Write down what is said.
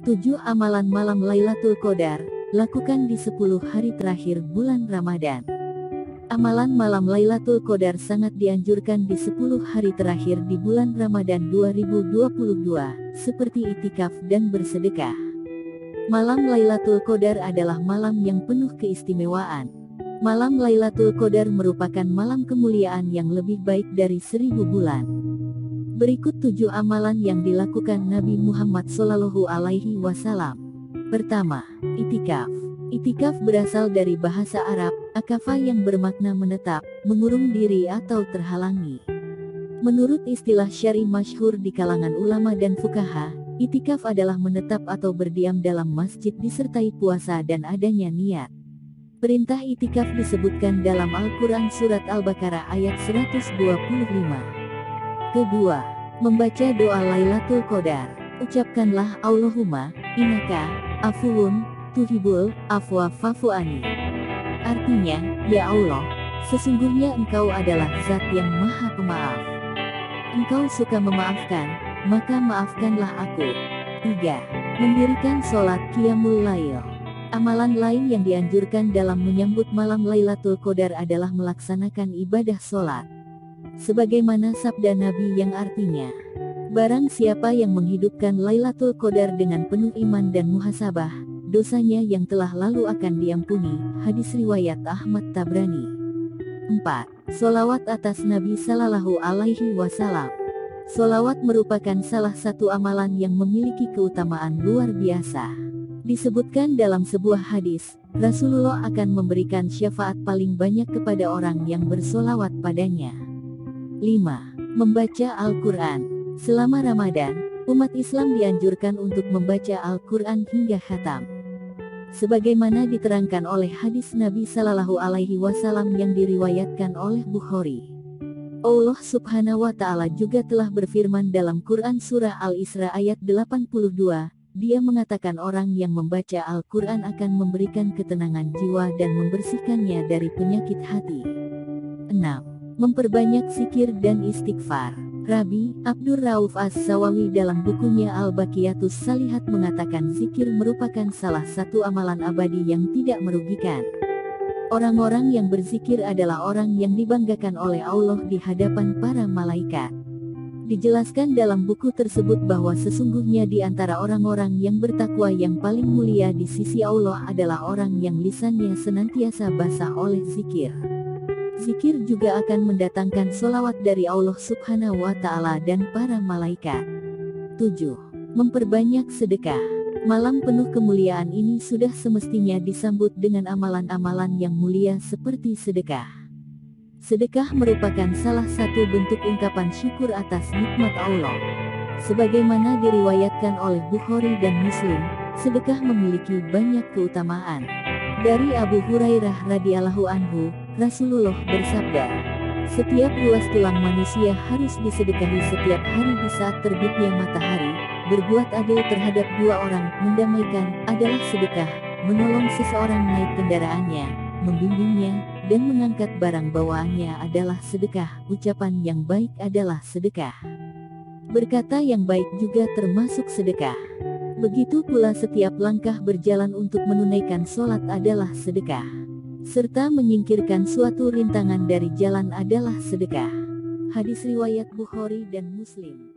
7 amalan malam Lailatul Qadar, lakukan di 10 hari terakhir bulan Ramadan. Amalan malam Lailatul Qadar sangat dianjurkan di 10 hari terakhir di bulan Ramadan 2022, seperti itikaf dan bersedekah. Malam Lailatul Qadar adalah malam yang penuh keistimewaan. Malam Lailatul Qadar merupakan malam kemuliaan yang lebih baik dari seribu bulan. Berikut tujuh amalan yang dilakukan Nabi Muhammad Sallallahu Alaihi Wasallam. Pertama, itikaf. Itikaf berasal dari bahasa Arab, akafa yang bermakna menetap, mengurung diri atau terhalangi. Menurut istilah syari masyhur di kalangan ulama dan fukaha, itikaf adalah menetap atau berdiam dalam masjid disertai puasa dan adanya niat. Perintah itikaf disebutkan dalam Al-Quran Surat Al-Baqarah ayat 125. Kedua, membaca doa Lailatul Qadar. Ucapkanlah Allahumma, inaka, afuun, tuhibul, afwa fafuani. Artinya, Ya Allah, sesungguhnya engkau adalah zat yang maha pemaaf. Engkau suka memaafkan, maka maafkanlah aku. 3. Mendirikan sholat Qiyamul Lail. Amalan lain yang dianjurkan dalam menyambut malam Lailatul Qadar adalah melaksanakan ibadah sholat. Sebagaimana sabda Nabi yang artinya, Barang siapa yang menghidupkan Lailatul Qadar dengan penuh iman dan muhasabah, dosanya yang telah lalu akan diampuni. Hadis riwayat Ahmad Tabrani. 4. Solawat atas Nabi Sallallahu Alaihi Wasallam. Solawat merupakan salah satu amalan yang memiliki keutamaan luar biasa. Disebutkan dalam sebuah hadis, Rasulullah akan memberikan syafaat paling banyak kepada orang yang bersolawat padanya. 5. Membaca Al-Quran. Selama Ramadan, umat Islam dianjurkan untuk membaca Al-Quran hingga khatam. Sebagaimana diterangkan oleh hadis Nabi Sallallahu Alaihi Wasallam yang diriwayatkan oleh Bukhari. Allah Subhanahu wa Ta'ala juga telah berfirman dalam Quran Surah Al-Isra ayat 82, dia mengatakan orang yang membaca Al-Quran akan memberikan ketenangan jiwa dan membersihkannya dari penyakit hati. 6. Memperbanyak zikir dan istighfar. Rabi Abdur Rauf As-Sawawi dalam bukunya Al-Baqiyatus Salihat mengatakan zikir merupakan salah satu amalan abadi yang tidak merugikan. Orang-orang yang berzikir adalah orang yang dibanggakan oleh Allah di hadapan para malaikat. Dijelaskan dalam buku tersebut bahwa sesungguhnya di antara orang-orang yang bertakwa yang paling mulia di sisi Allah adalah orang yang lisannya senantiasa basah oleh zikir. Zikir juga akan mendatangkan solawat dari Allah subhanahu wa ta'ala dan para malaikat. 7. Memperbanyak sedekah. Malam penuh kemuliaan ini sudah semestinya disambut dengan amalan-amalan yang mulia seperti sedekah. Sedekah merupakan salah satu bentuk ungkapan syukur atas nikmat Allah. Sebagaimana diriwayatkan oleh Bukhari dan Muslim, sedekah memiliki banyak keutamaan. Dari Abu Hurairah radhiyallahu anhu, Rasulullah bersabda, setiap ruas tulang manusia harus disedekahi setiap hari di saat terbitnya matahari. Berbuat adil terhadap dua orang, mendamaikan, adalah sedekah. Menolong seseorang naik kendaraannya, membimbingnya, dan mengangkat barang bawaannya adalah sedekah, ucapan yang baik adalah sedekah. Berkata yang baik juga termasuk sedekah. Begitu pula setiap langkah berjalan untuk menunaikan sholat adalah sedekah. Serta menyingkirkan suatu rintangan dari jalan adalah sedekah. Hadis riwayat Bukhari dan Muslim.